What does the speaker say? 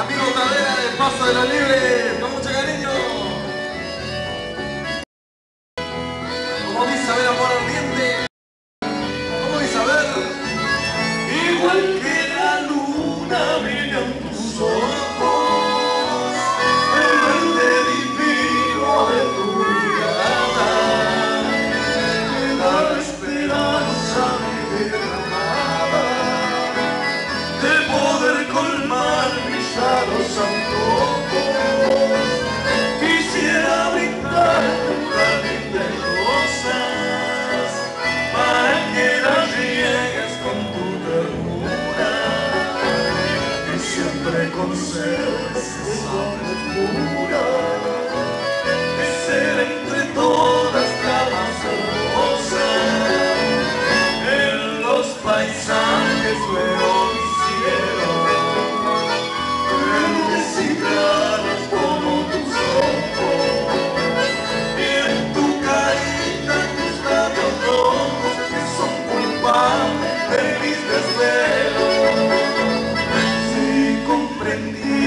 amigo Tadera de Paso de los Libres, Quisiera gritar en tu rabita para que las llegas con tu ternura y siempre conserve esa frescura, en que ser entre todas las camas en los paisajes fuertes. and